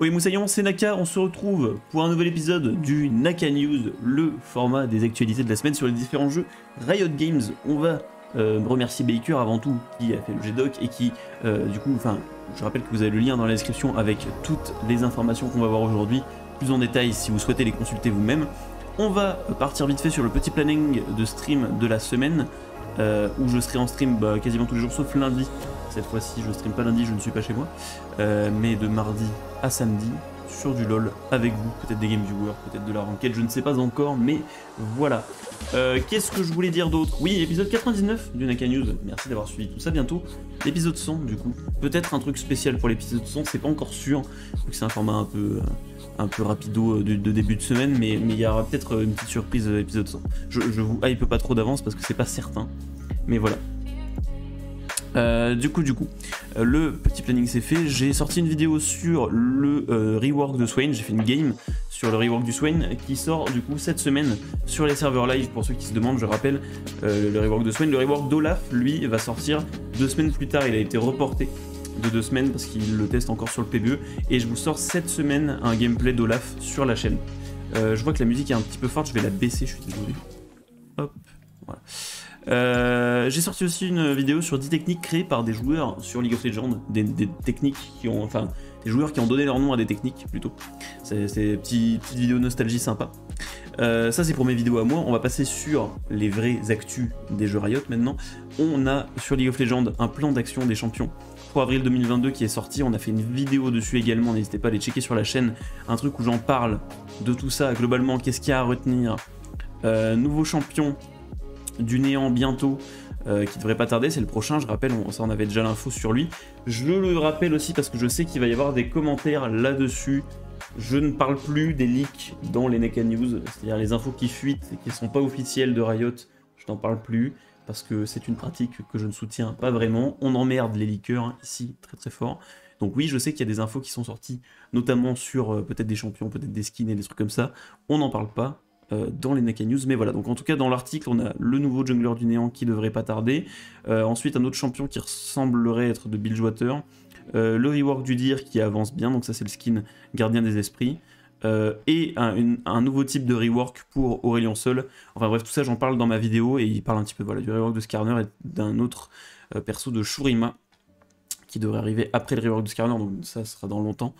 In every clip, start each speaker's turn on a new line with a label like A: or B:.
A: Oui, Moussaillon, c'est Naka, on se retrouve pour un nouvel épisode du Naka News, le format des actualités de la semaine sur les différents jeux Riot Games. On va euh, remercier Baker avant tout, qui a fait le G-Doc et qui, euh, du coup, enfin, je rappelle que vous avez le lien dans la description avec toutes les informations qu'on va voir aujourd'hui, plus en détail si vous souhaitez les consulter vous-même. On va partir vite fait sur le petit planning de stream de la semaine, euh, où je serai en stream bah, quasiment tous les jours, sauf lundi. Cette fois-ci, je stream pas lundi, je ne suis pas chez moi, mais de mardi à samedi sur du LoL avec vous, peut-être des game viewers, peut-être de la ranked, je ne sais pas encore, mais voilà. Euh, Qu'est-ce que je voulais dire d'autre? Oui, épisode 99 du Naka News, merci d'avoir suivi tout ça bientôt. L'épisode 100 du coup, peut-être un truc spécial pour l'épisode 100, c'est pas encore sûr, vu que c'est un format un peu... Euh, un peu rapido euh, de, de, début de semaine, mais il y aura peut-être une petite surprise épisode 100. Je, je vous hype pas trop d'avance parce que c'est pas certain, mais voilà. Euh, du coup, du coup, euh, le petit planning s'est fait. J'ai sorti une vidéo sur le euh, rework de Swain. J'ai fait une game sur le rework du Swain qui sort du coup cette semaine sur les serveurs live. Pour ceux qui se demandent, je rappelle le rework de Swain. Le rework d'Olaf, lui, va sortir deux semaines plus tard. Il a été reporté de deux semaines parce qu'il le teste encore sur le PBE. Et je vous sors cette semaine un gameplay d'Olaf sur la chaîne. je vois que la musique est un petit peu forte. Je vais la baisser. Je suis désolé. Hop, voilà. Euh, j'ai sorti aussi une vidéo sur 10 techniques créées par des joueurs sur League of Legends, des, techniques qui ont, enfin, des joueurs qui ont donné leur nom à des techniques plutôt. C'est des petites, vidéos nostalgie sympa. Euh, ça c'est pour mes vidéos à moi. On va passer sur les vrais actus des jeux Riot maintenant. On a sur League of Legends un plan d'action des champions pour avril 2022 qui est sorti. On a fait une vidéo dessus également. N'hésitez pas à les checker sur la chaîne. Un truc où j'en parle de tout ça globalement. Qu'est-ce qu'il y a à retenir euh, Nouveau champion du néant bientôt, euh, qui devrait pas tarder, c'est le prochain, je rappelle, on, ça on avait déjà l'info sur lui. Je le rappelle aussi parce que je sais qu'il va y avoir des commentaires là-dessus. Je ne parle plus des leaks dans les Neka News, c'est-à-dire les infos qui fuitent et qui ne sont pas officielles de Riot, je n'en parle plus parce que c'est une pratique que je ne soutiens pas vraiment. On emmerde les leakers hein, ici très très fort. Donc oui, je sais qu'il y a des infos qui sont sorties, notamment sur euh, peut-être des champions, peut-être des skins et des trucs comme ça. On n'en parle pas. Euh, dans les Naka News. Mais voilà, donc en tout cas dans l'article, on a le nouveau jungler du néant qui devrait pas tarder. Euh, ensuite, un autre champion qui ressemblerait être de Bilgewater. Euh, le rework du Dir qui avance bien, donc ça c'est le skin gardien des esprits. et un, nouveau type de rework pour Aurélien Sol. Enfin bref, tout ça j'en parle dans ma vidéo et il parle un petit peu voilà, du rework de Skarner et d'un autre perso de Shurima qui devrait arriver après le rework de Skarner, donc ça sera dans longtemps.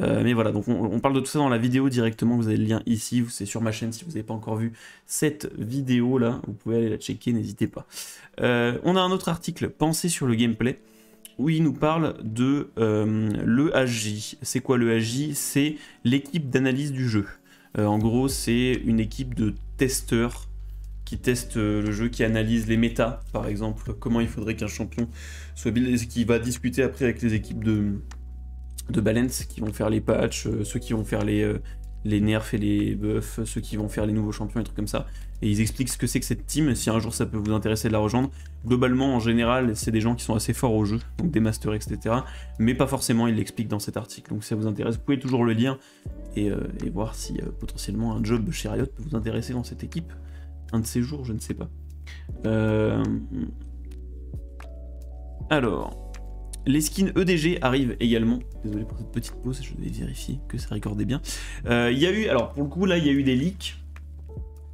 A: Euh, mais voilà, donc on, parle de tout ça dans la vidéo directement, vous avez le lien ici, c'est sur ma chaîne si vous n'avez pas encore vu cette vidéo là, vous pouvez aller la checker, n'hésitez pas. Euh, on a un autre article, Pensez sur le gameplay, où il nous parle de euh, l'EHJ. C'est quoi l'EHJ C'est l'équipe d'analyse du jeu. en gros, c'est une équipe de testeurs qui teste euh, le jeu, qui analyse les méta, par exemple, comment il faudrait qu'un champion soit qui va discuter après avec les équipes de, balance, qui vont faire les patchs, euh, ceux qui vont faire les, euh, les nerfs et les buffs, ceux qui vont faire les nouveaux champions, et trucs comme ça. Et ils expliquent ce que c'est que cette team, si un jour ça peut vous intéresser de la rejoindre. Globalement, en général, c'est des gens qui sont assez forts au jeu, donc des masters, etc. Mais pas forcément, ils l'expliquent dans cet article. Donc si ça vous intéresse, vous pouvez toujours le lire et, et voir si potentiellement un job chez Riot peut vous intéresser dans cette équipe un de ces jours, je ne sais pas. Euh, alors, les skins EDG arrivent également. Désolé pour cette petite pause, je vais vérifier que ça recordait bien. Euh, il y a eu, alors pour le coup là, il y a eu des leaks.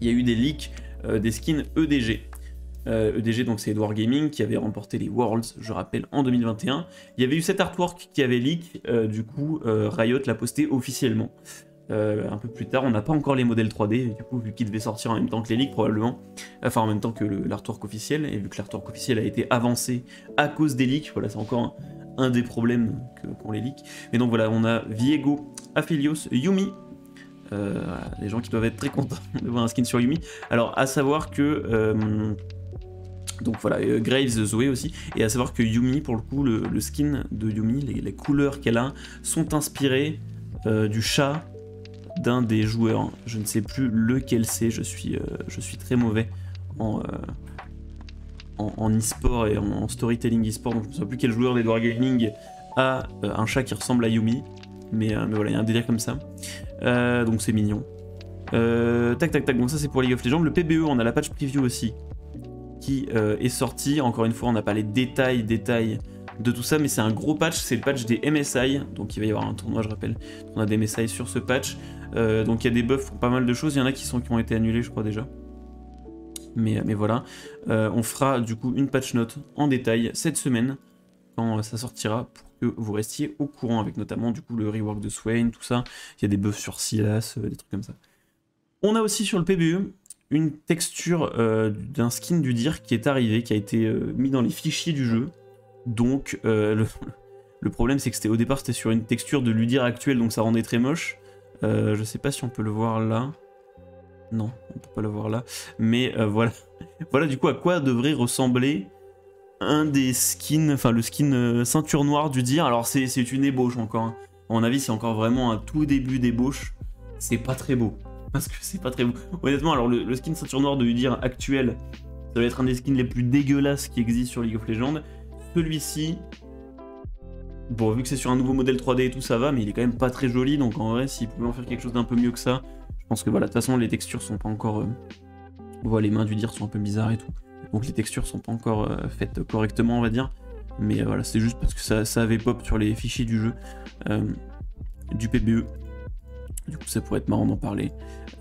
A: Il y a eu des leaks euh, des skins EDG. EDG, e donc c'est Edward Gaming qui avait remporté les Worlds, je rappelle, en 2021. Il y avait eu cet artwork qui avait leak, du coup Riot l'a posté officiellement. Euh, un peu plus tard. On n'a pas encore les modèles 3D, du coup, vu qu'ils devaient sortir en même temps que les leaks, probablement. Enfin, en même temps que l'artwork officiel. Et vu que l'artwork officiel a été avancé à cause des leaks, voilà, c'est encore un, des problèmes qu'ont les leaks. Mais donc voilà, on a Viego, Aphelios, Yumi. Euh, les gens qui doivent être très contents de voir un skin sur Yumi. Alors, à savoir que. Euh, donc voilà, Graves, Zoé aussi. Et à savoir que Yumi, pour le coup, le, skin de Yumi, les, couleurs qu'elle a, sont inspirées du chat d'un des joueurs. Je ne sais plus lequel c'est, je suis, euh, je suis très mauvais en, euh, en, e-sport et en, storytelling e-sport, donc je ne sais plus quel joueur d'Edward Gaming a euh, un chat qui ressemble à Yumi. Mais, mais voilà, il y a un délire comme ça. donc c'est mignon. tac tac tac, donc ça c'est pour League of Legends. Le PBE, on a la patch preview aussi qui est sorti. Encore une fois, on n'a pas les détails, détails de tout ça, mais c'est un gros patch, c'est le patch des MSI, donc il va y avoir un tournoi, je rappelle, on a des MSI sur ce patch, euh, donc il y a des buffs pour pas mal de choses, il y en a qui, sont, qui ont été annulés, je crois déjà. Mais, voilà, euh, on fera du coup une patch note en détail cette semaine, quand ça sortira, pour que vous restiez au courant, avec notamment du coup le rework de Swain, tout ça, il y a des buffs sur Silas, des trucs comme ça. On a aussi sur le PBE une texture d'un skin du dir qui est arrivé, qui a été mis dans les fichiers du jeu, donc euh, le, problème c'est que c'était au départ c'était sur une texture de Ludir actuelle donc ça rendait très moche. Euh, je sais pas si on peut le voir là. Non, on peut pas le voir là. Mais euh, voilà. voilà du coup à quoi devrait ressembler un des skins, enfin le skin ceinture noire du dir. Alors c'est une ébauche encore. Hein. À mon avis c'est encore vraiment un tout début d'ébauche. C'est pas très beau. Parce que c'est pas très beau. Honnêtement alors le, skin ceinture noire de dir actuel, ça va être un des skins les plus dégueulasses qui existent sur League of Legends. Celui-ci, bon, vu que c'est sur un nouveau modèle 3D et tout, ça va, mais il est quand même pas très joli. Donc en vrai, s'il pouvait en faire quelque chose d'un peu mieux que ça, je pense que voilà, de toute façon, les textures sont pas encore. Euh, les mains du dire sont un peu bizarres et tout. Donc les textures sont pas encore euh, faites correctement, on va dire. Mais euh, voilà, c'est juste parce que ça, ça, avait pop sur les fichiers du jeu, du PBE. Du coup, ça pourrait être marrant d'en parler.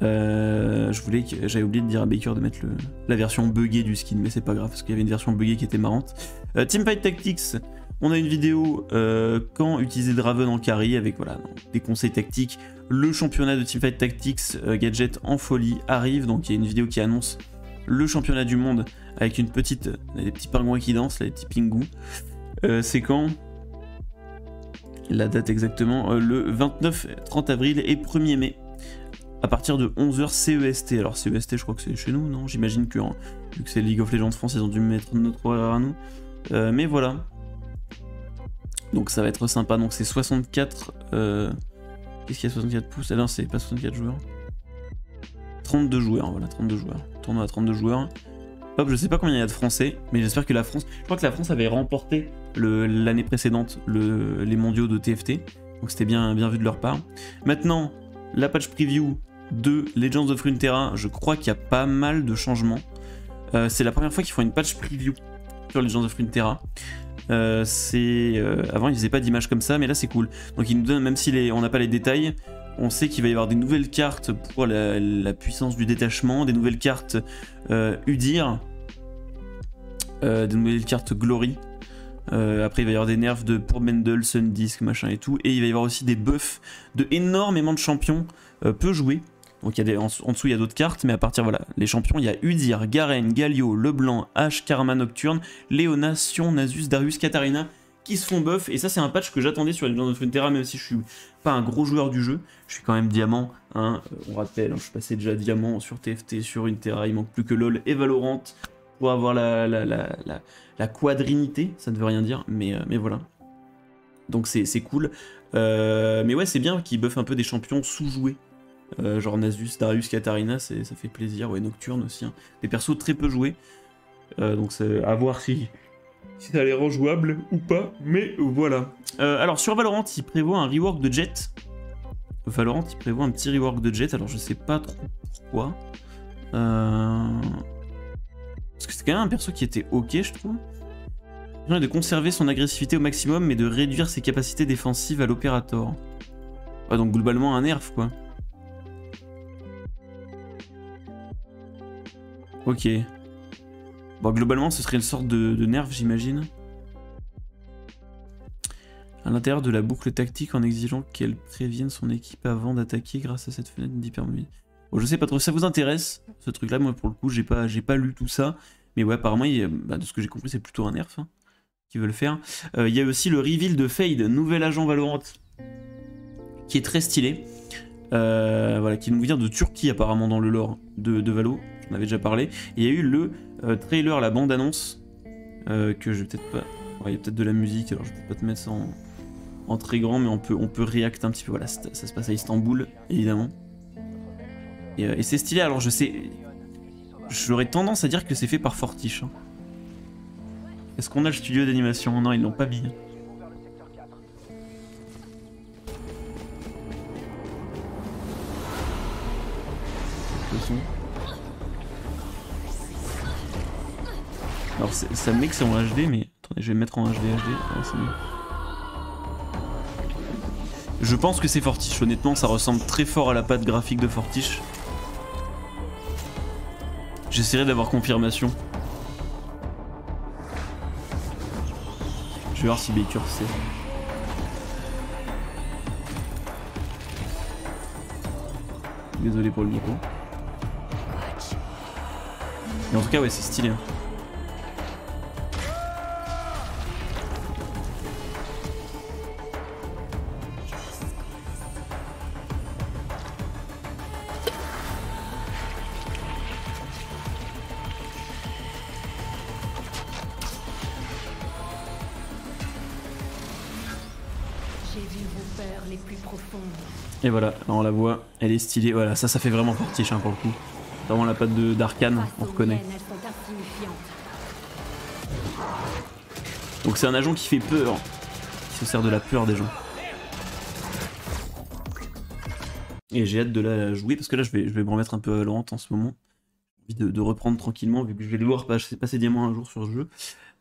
A: je voulais que j'avais oublié de dire à Baker de mettre la version buggée du skin, mais c'est pas grave parce qu'il y avait une version buggée qui était marrante. Euh, Teamfight Tactics, on a une vidéo euh, quand utiliser Draven en carry avec voilà des conseils tactiques. Le championnat de Teamfight Tactics euh, Gadget en folie arrive, donc il y a une vidéo qui annonce le championnat du monde avec une petite, des petits pingouins qui dansent, les petits pingous. c'est quand La date exactement, le 29-30 avril et 1er mai à partir de 11h CEST. Alors CEST, je crois que c'est chez nous, non? J'imagine que, hein, vu que c'est League of Legends France, ils ont dû mettre notre horaire à nous. Euh, mais voilà. Donc ça va être sympa. Donc c'est 64. Euh... Qu'est-ce qu'il y a 64 pouces? Ah non, c'est pas 64 joueurs. 32 joueurs, voilà, 32 joueurs. Tournoi à 32 joueurs. Hop, je sais pas combien il y a de Français, mais j'espère que la France. Je crois que la France avait remporté l'année précédente le, les mondiaux de TFT. Donc c'était bien, bien vu de leur part. Maintenant, la patch preview de Legends of Runeterra, je crois qu'il y a pas mal de changements. Euh, c'est la première fois qu'ils font une patch preview sur Legends of Runeterra. Euh, euh, avant ils faisaient pas d'image comme ça, mais là c'est cool. Donc ils nous donnent, même si on n'a pas les détails, on sait qu'il va y avoir des nouvelles cartes pour la, puissance du détachement, des nouvelles cartes Udir, des nouvelles cartes Glory. Après il va y avoir des nerfs de pour Mendel, Sun Disc, machin et tout, et il va y avoir aussi des buffs de énormément de champions peu joués. Donc il y a des, en, dessous il y a d'autres cartes, mais à partir voilà, les champions, il y a Udir, Garen, Galio, Leblanc, H, Karma Nocturne, Léona, Sion, Nasus, Darius, Katarina qui se font buff. Et ça c'est un patch que j'attendais sur Legends of Frontera, même si je suis pas un gros joueur du jeu. Je suis quand même diamant, hein, on rappelle, hein, je passé déjà diamant sur TFT, sur Runeterra, il manque plus que LoL et Valorant pour avoir la, la, la, la, quadrinité, ça ne veut rien dire, mais, euh, mais voilà. Donc c'est cool. Euh, mais ouais, c'est bien qu'ils buffent un peu des champions sous-joués euh, genre Nasus, Darius, Katarina, ça fait plaisir. Ouais, Nocturne aussi. Hein. Des persos très peu joués. Donc c'est à voir si, si ça les rend ou pas. Mais voilà. Alors sur Valorant, il prévoit un rework de Jet. Valorant, il prévoit un petit rework de Jet. Alors je sais pas trop pourquoi. Parce que c'est quand même un perso qui était ok, je trouve. De conserver son agressivité au maximum, mais de réduire ses capacités défensives à l'opérateur. Donc globalement un nerf, quoi. Ok. Bon, globalement, ce serait une sorte de, nerf, j'imagine. À l'intérieur de la boucle tactique en exigeant qu'elle prévienne son équipe avant d'attaquer grâce à cette fenêtre d'hypermobile. Bon, je sais pas trop, ça vous intéresse, ce truc-là? Moi, pour le coup, j'ai pas, pas lu tout ça. Mais ouais, apparemment, bah, de ce que j'ai compris, c'est plutôt un nerf hein, qui veulent faire. Euh, il y a aussi le reveal de Fade, nouvel agent Valorant, qui est très stylé. Euh, voilà, qui nous vient de Turquie apparemment dans le lore de, de Valo on avait déjà parlé. il y a eu le euh, trailer, la bande-annonce, que je vais peut-être pas... il y a peut-être de la musique, alors je peux pas te mettre ça en, très grand, mais on peut, on peut réacter un petit peu. Voilà, ça, se passe à Istanbul, évidemment. Euh, et, c'est stylé, alors je sais... J'aurais tendance à dire que c'est fait par Fortiche. Hein. Est-ce qu'on a le studio d'animation? Non, ils l'ont pas mis. Son. Alors ça me met que c'est en HD, mais Attendez, je vais me mettre en HD, HD. je pense que c'est Fortiche, honnêtement, ça ressemble très fort à la patte graphique de Fortiche. J'essaierai d'avoir confirmation. Je vais voir si Baker sait. Désolé pour le micro. Mais en tout cas, ouais, c'est stylé. Hein. Voilà, là on la voit, elle est stylée. Voilà, ça, ça fait vraiment fortiche hein, pour le coup. Vraiment la patte d'Arkane, on reconnaît. Donc c'est un agent qui fait peur, qui se sert de la peur des gens. Et j'ai hâte de la jouer parce que là je vais, je vais me remettre un peu à lente en ce moment. J'ai envie de, reprendre tranquillement vu que je vais devoir passer, passer mois un jour sur ce jeu.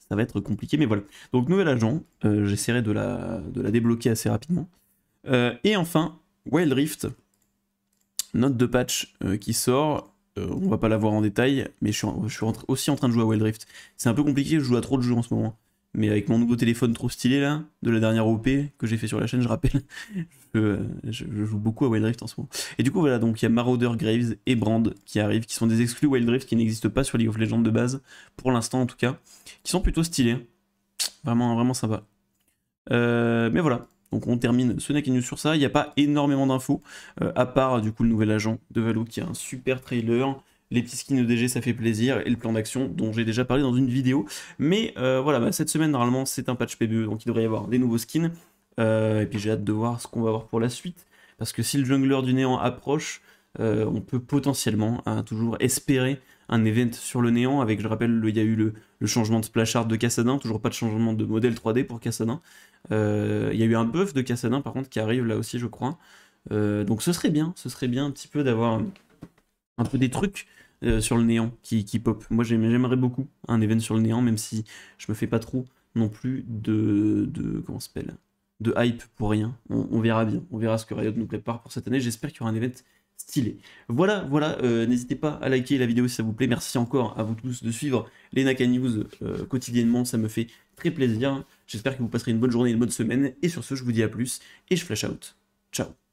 A: Ça va être compliqué, mais voilà. Donc nouvel agent, euh, j'essaierai de la, de la débloquer assez rapidement. Euh, et enfin, Wild Rift, note de patch euh, qui sort. Euh, on va pas la voir en détail, mais je suis, aussi en train de jouer à Wild Rift. C'est un peu compliqué, je joue à trop de jeux en ce moment. Mais avec mon nouveau téléphone trop stylé là, de la dernière OP que j'ai fait sur la chaîne, je rappelle, je, joue beaucoup à Wild Rift en ce moment. Et du coup voilà, donc il y a Marauder, Graves et Brand qui arrivent, qui sont des exclus Wild Rift qui n'existent pas sur League of Legends de base, pour l'instant en tout cas, qui sont plutôt stylés. Vraiment, vraiment sympa. mais voilà, donc on termine ce News sur ça. Il n'y a pas énormément d'infos, euh, à part du coup le nouvel agent de Valo qui a un super trailer. Les petits skins EDG ça fait plaisir et le plan d'action dont j'ai déjà parlé dans une vidéo. Mais euh, voilà, bah, cette semaine normalement c'est un patch PBE donc il devrait y avoir des nouveaux skins. Euh, et puis j'ai hâte de voir ce qu'on va voir pour la suite. Parce que si le jungler du néant approche, on peut potentiellement hein, toujours espérer un event sur le néant avec, je rappelle, il y a eu le, changement de splash art de Cassadin, toujours pas de changement de modèle 3D pour Cassadin. Euh, il y a eu un buff de Cassadin par contre qui arrive là aussi, je crois. Euh, donc ce serait bien, ce serait bien un petit peu d'avoir un peu des trucs euh, sur le néant qui, pop. Moi j'aimerais beaucoup un event sur le néant, même si je me fais pas trop non plus de, comment s'appelle? De hype pour rien. On, on, verra bien, on verra ce que Riot nous prépare pour cette année. J'espère qu'il y aura un event stylé. Voilà, voilà, euh, n'hésitez pas à liker la vidéo si ça vous plaît. Merci encore à vous tous de suivre les Naka News euh, quotidiennement, ça me fait très plaisir. J'espère que vous passerez une bonne journée, une bonne semaine. Et sur ce, je vous dis à plus et je flash out. Ciao